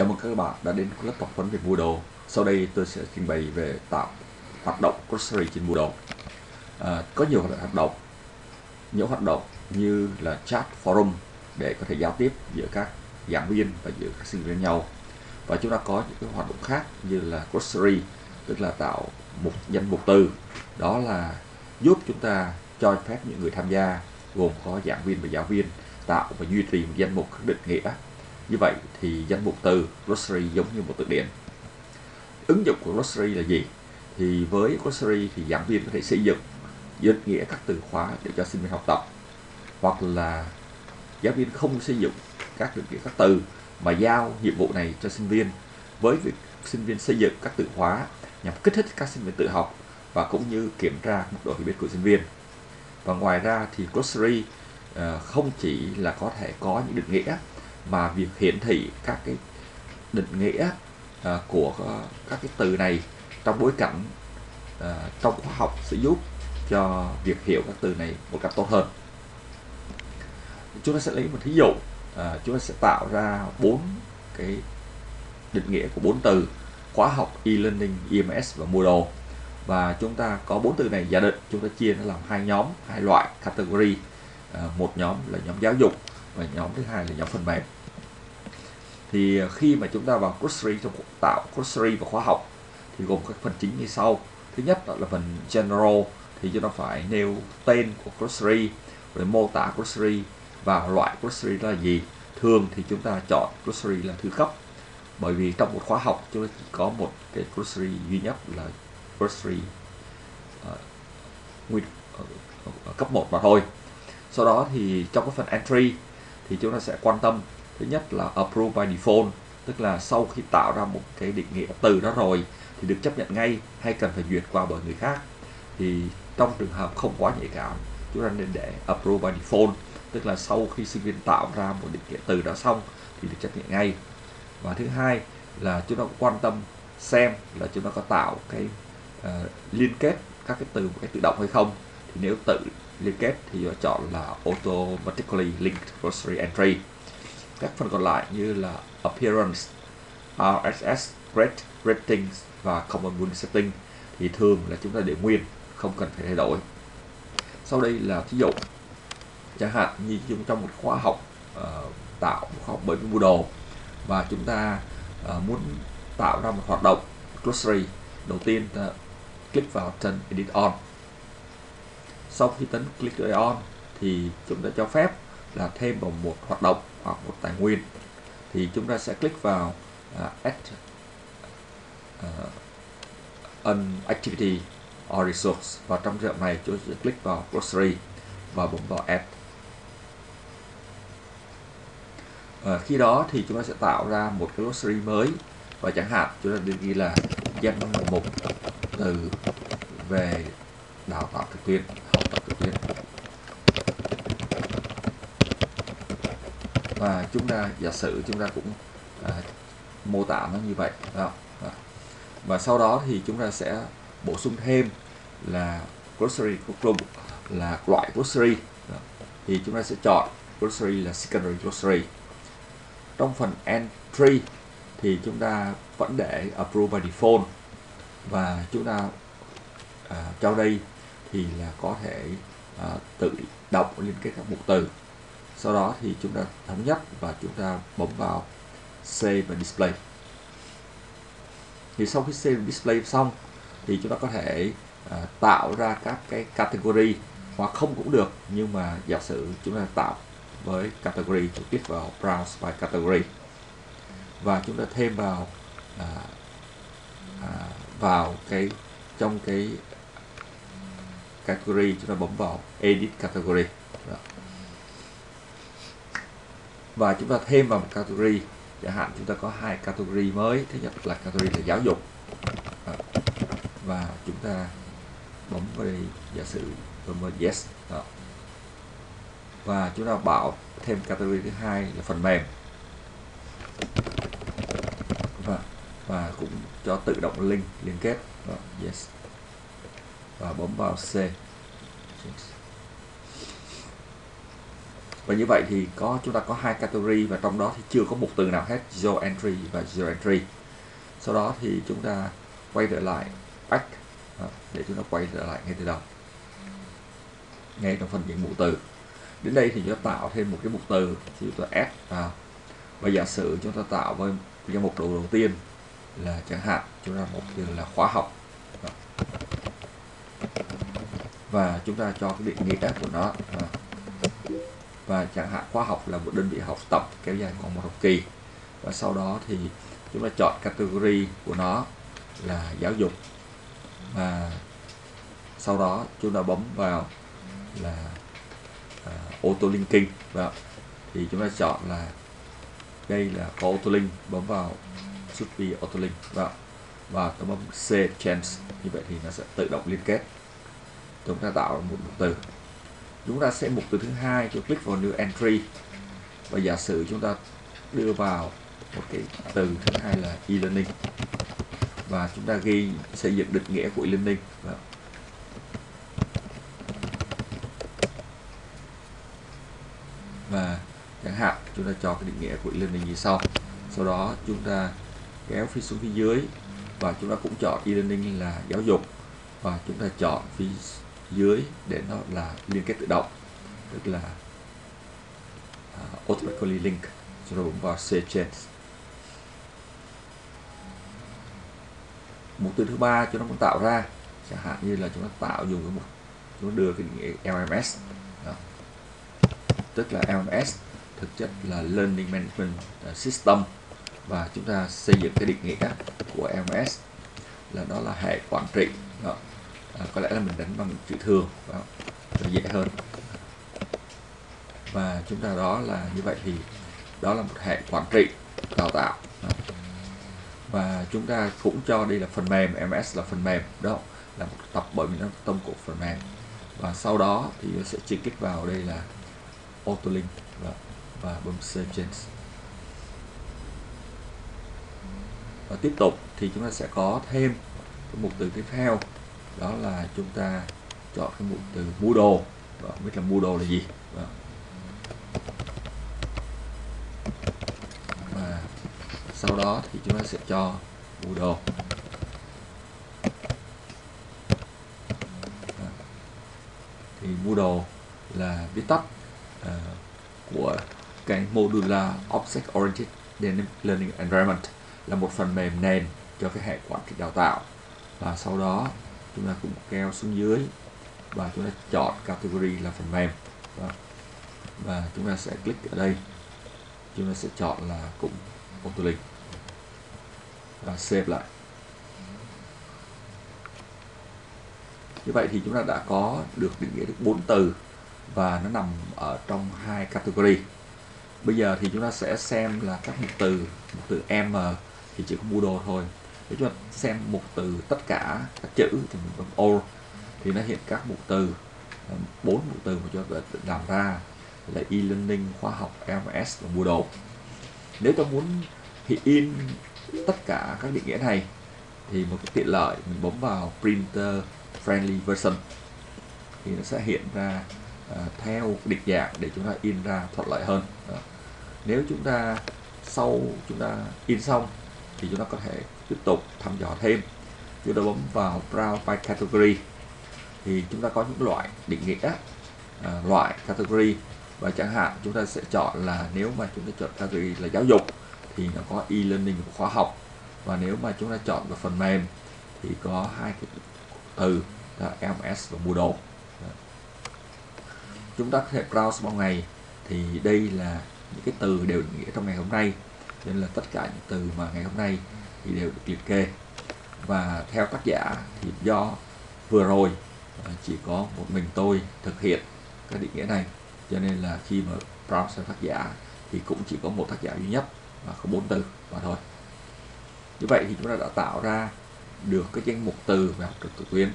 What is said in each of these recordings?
Chào mừng các bạn đã đến lớp tập huấn về mua đồ. Sau đây tôi sẽ trình bày về tạo hoạt động grocery trên mua đồ. À, có nhiều hoạt động, những hoạt động như là chat forum để có thể giao tiếp giữa các giảng viên và giữa các sinh viên với nhau. Và chúng ta có những cái hoạt động khác như là grocery, tức là tạo một danh mục từ. Đó là giúp chúng ta cho phép những người tham gia gồm có giảng viên và giáo viên tạo và duy trì một danh mục định nghĩa như vậy thì danh mục từ glossary giống như một từ điển. Ứng dụng của glossary là gì? Thì với glossary thì giảng viên có thể xây dựng, dịch nghĩa các từ khóa để cho sinh viên học tập hoặc là giáo viên không xây dựng các định nghĩa các từ mà giao nhiệm vụ này cho sinh viên với việc sinh viên xây dựng các từ khóa nhằm kích thích các sinh viên tự học và cũng như kiểm tra mức độ hiểu biết của sinh viên và ngoài ra thì glossary ờ, không chỉ là có thể có những định nghĩa mà việc hiển thị các cái định nghĩa uh, của uh, các cái từ này trong bối cảnh uh, trong khoa học sẽ giúp cho việc hiểu các từ này một cách tốt hơn. Chúng ta sẽ lấy một thí dụ à, chúng ta sẽ tạo ra bốn cái định nghĩa của bốn từ khóa học e-learning EMS và Moodle và chúng ta có bốn từ này giả định chúng ta chia nó làm hai nhóm hai loại category. À, một nhóm là nhóm giáo dục và nhóm thứ hai là nhóm phần mềm thì ờ, khi mà chúng ta vào grocery trong tạo grocery và khóa học thì gồm các phần chính như sau. Thứ nhất là phần general thì chúng ta phải nêu tên của grocery rồi mô tả grocery và loại grocery là gì. Thường thì chúng ta chọn grocery là thứ cấp bởi vì trong một khóa học chúng ta chỉ có một cái grocery duy nhất là grocery uh, nguyên uh, cấp 1 mà thôi. Sau đó thì trong cái phần entry thì chúng ta sẽ quan tâm thứ nhất là approve by default tức là sau khi tạo ra một cái định nghĩa từ đó rồi thì được chấp nhận ngay hay cần phải duyệt qua bởi người khác. Thì trong trường hợp không quá nhạy cảm chúng ta nên để approve by default tức là sau khi sinh viên tạo ra một định nghĩa từ đã xong thì được chấp nhận ngay. Và thứ hai là chúng ta quan tâm xem là chúng ta có tạo cái uh, liên kết các cái từ một cái tự động hay không. Thì nếu tự liên kết thì chọn là automatically linked grocery entry các phần còn lại như là appearance RSS rate ratings và common bull setting thì thường là chúng ta để nguyên không cần phải thay đổi. Sau đây là thí dụ. Chẳng hạn như chúng trong một khóa học uh, tạo một khóa học bởi Moodle và chúng ta uh, muốn tạo ra một hoạt động glossary đầu tiên ta click vào turn edit on. Sau khi tấn click on thì chúng ta cho phép là thêm vào một hoạt động hoặc một tài nguyên thì chúng ta sẽ click vào uh, add uh, an activity or resource. Và trong trường hợp này chúng ta sẽ click vào glossary và bấm vào add. À, khi đó thì chúng ta sẽ tạo ra một cái glossary mới. Và chẳng hạn chúng ta ghi là danh mục từ về đào tạo trực tuyến học tập trực tuyến và chúng ta giả sử chúng ta cũng à, mô tả nó như vậy đó. và sau đó thì chúng ta sẽ bổ sung thêm là grocery group là loại grocery đó. thì chúng ta sẽ chọn grocery là secondary grocery trong phần entry thì chúng ta vẫn để approve by default và chúng ta à, cho đây thì là có thể à, tự đọc liên kết các mục từ sau đó thì chúng ta thống nhất và chúng ta bấm vào save và display. Thì sau khi save và display xong thì chúng ta có thể à, tạo ra các cái category hoặc không cũng được nhưng mà giả sử chúng ta tạo với category chúng click vào browse by category và chúng ta thêm vào à, à, vào cái trong cái category chúng ta bấm vào edit category Đó và chúng ta thêm vào một category, chẳng hạn chúng ta có hai category mới, thứ nhất là category là giáo dục Đó. và chúng ta bấm vào đây, giả sử bấm vào yes Đó. và chúng ta bảo thêm category thứ hai là phần mềm và và cũng cho tự động link, liên kết Đó. yes và bấm vào C và như vậy thì có, chúng ta có hai category và trong đó thì chưa có một từ nào hết, zero entry và zero entry. Sau đó thì chúng ta quay trở lại back à, để chúng ta quay trở lại ngay từ đầu. Ngay trong phần những mục từ. Đến đây thì chúng ta tạo thêm một cái mục từ thì chúng ta add vào. Và giả sử chúng ta tạo với cái mục đầu đầu tiên là chẳng hạn, chúng ta một từ là khóa học. Và chúng ta cho cái định nghĩa của nó à, và chẳng hạn khóa học là một đơn vị học tập kéo dài khoảng một học kỳ. Và sau đó thì chúng ta chọn category của nó là giáo dục. Và sau đó chúng ta bấm vào là à, uh, auto linking và thì chúng ta chọn là đây là có auto link bấm vào should be auto link và và tôi bấm save change. Như vậy thì nó sẽ tự động liên kết. Chúng ta tạo một mục từ chúng ta sẽ mục từ thứ hai cho click vào new entry. Và giả sử chúng ta đưa vào một cái từ thứ hai là e-learning. Và chúng ta ghi xây dựng định nghĩa của e-learning. Và chẳng hạn chúng ta cho cái định nghĩa của e-learning như sau. Sau đó chúng ta kéo phía xuống phía dưới và chúng ta cũng chọn e-learning là giáo dục. Và chúng ta chọn phía dưới để nó là liên kết tự động tức là uh, automatically link rồi bấm vào save change một từ thứ ba chúng nó muốn tạo ra chẳng hạn như là chúng ta tạo dùng cái một chúng ta đưa cái định nghĩa LMS Đó. tức là LMS thực chất là Learning Management System và chúng ta xây dựng cái định nghĩa của LMS là đó là hệ quản trị Đó. À, có lẽ là mình đánh bằng chữ thường Đó. cho dễ hơn. Và chúng ta đó là như vậy thì đó là một hệ quản trị đào tạo. Đó. Và chúng ta cũng cho đây là phần mềm MS là phần mềm đó là một tập bởi vì nó tâm của phần mềm. Và sau đó thì nó sẽ chỉ kích vào đây là autolink và, và bấm save change. Và tiếp tục thì chúng ta sẽ có thêm một mục từ tiếp theo đó là chúng ta chọn cái mục từ Moodle và không biết là Moodle là gì. Đó. sau đó thì chúng ta sẽ cho Moodle thì Moodle là viết tắt uh, của cái Modular Object Oriented Learning Environment là một phần mềm nền cho cái hệ quản trị đào tạo. Và sau đó chúng ta cũng kéo xuống dưới và chúng ta chọn category là phần mềm. Và, và chúng ta sẽ click ở đây. Chúng ta sẽ chọn là cũng Autolink. Và save lại. Như vậy thì chúng ta đã có được định nghĩa được bốn từ và nó nằm ở trong hai category. Bây giờ thì chúng ta sẽ xem là các mục từ mục từ m thì chỉ có Moodle thôi để chúng ta xem mục từ tất cả các chữ thì mình bấm all thì nó hiện các mục từ ờ, bốn mục từ mà chúng ta làm ra. Là e-learning khóa học LMS và đồ nếu ta muốn thì in tất cả các định nghĩa này thì một cái tiện lợi mình bấm vào printer friendly version. Thì nó sẽ hiện ra uh, theo định dạng để chúng ta in ra thuận lợi hơn. Đó. nếu chúng ta sau chúng ta in xong thì chúng ta có thể tiếp tục thăm dò thêm. Chúng ta bấm vào browse by category. Thì chúng ta có những loại định nghĩa à, loại category. Và chẳng hạn chúng ta sẽ chọn là nếu mà chúng ta chọn category là giáo dục, thì nó có e-learning của khóa học. Và nếu mà chúng ta chọn vào phần mềm, thì có hai cái từ là LMS và Moodle. Chúng ta có thể browse bao ngày. Thì đây là những cái từ đều định nghĩa trong ngày hôm nay. Nên là tất cả những từ mà ngày hôm nay thì đều được liệt kê. Và theo tác giả thì do vừa rồi ờ, chỉ có một mình tôi thực hiện cái định nghĩa này. Cho nên là khi mà browse tác giả thì cũng chỉ có một tác giả duy nhất và có bốn từ và thôi. Như vậy thì chúng ta đã tạo ra được cái danh mục từ về học trực trực tuyến.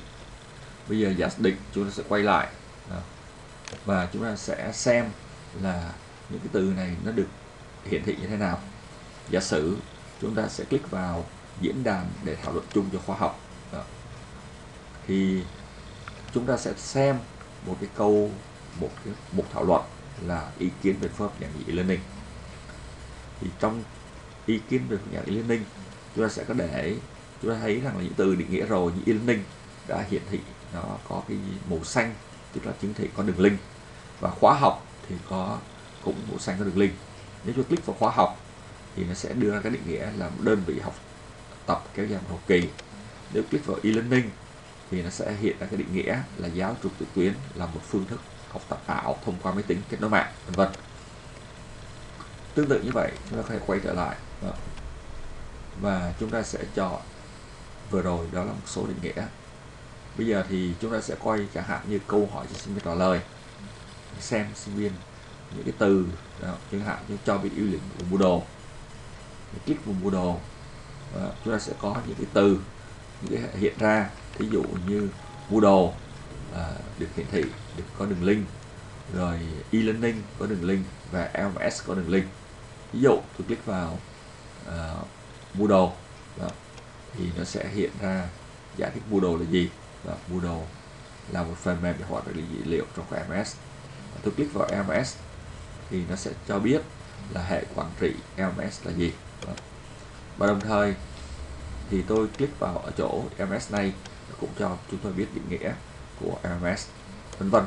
Bây giờ giả định chúng ta sẽ quay lại ờ, và chúng ta sẽ xem là những cái từ này nó được hiển thị như thế nào. Giả sử chúng ta sẽ click vào diễn đàn để thảo luận chung cho khoa học. Đó. thì chúng ta sẽ xem một cái câu, một cái mục thảo luận là ý kiến về phương pháp giảng dạy learning. Thì trong ý kiến về phương giảng dạy learning, chúng ta sẽ có để chúng ta thấy rằng là những từ định nghĩa rồi, như e-learning đã hiển thị, nó có cái màu xanh, tức là chứng thị có đường link. Và khóa học thì có, cũng màu xanh có đường link. Nếu chúng click vào khóa học thì nó sẽ đưa ra cái định nghĩa là một đơn vị học tập kéo dài một học kỳ. Nếu click vào e-learning thì nó sẽ hiện ra cái định nghĩa là giáo dục trực tuyến là một phương thức học tập ảo thông qua máy tính kết nối mạng vân vân. Tương tự như vậy chúng ta có thể quay trở lại. Và chúng ta sẽ chọn vừa rồi đó là một số định nghĩa. Bây giờ thì chúng ta sẽ quay chẳng hạn như câu hỏi cho sinh viên trả lời. Xem sinh viên những cái từ đó, chẳng hạn như cho biết ưu điểm của Moodle click vào Moodle đó, chúng ta sẽ có những cái từ những cái hiện ra. Thí dụ như Moodle à, được hiển thị được có đường link. Rồi e-learning có đường link và LMS có đường link. Ví dụ tôi click vào à, bưu đồ, đó, thì nó sẽ hiện ra giải thích Moodle là gì. Và đồ là một phần mềm để hoạt động dữ liệu trong cái LMS và tôi click vào LMS thì nó sẽ cho biết là hệ quản trị LMS là gì và đồng thời thì tôi click vào ở chỗ LMS này cũng cho chúng tôi biết định nghĩa của LMS vân vân.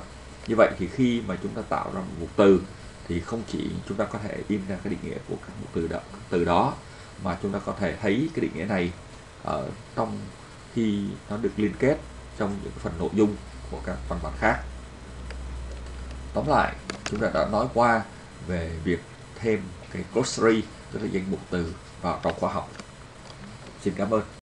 Như vậy thì khi mà chúng ta tạo ra một từ thì không chỉ chúng ta có thể in ra cái định nghĩa của các một từ đó, từ đó mà chúng ta có thể thấy cái định nghĩa này ở trong khi nó được liên kết trong những phần nội dung của các văn bản khác. Tóm lại chúng ta đã nói qua về việc thêm cái glossary tức là danh mục từ vào trong khoa học. Xin cảm ơn.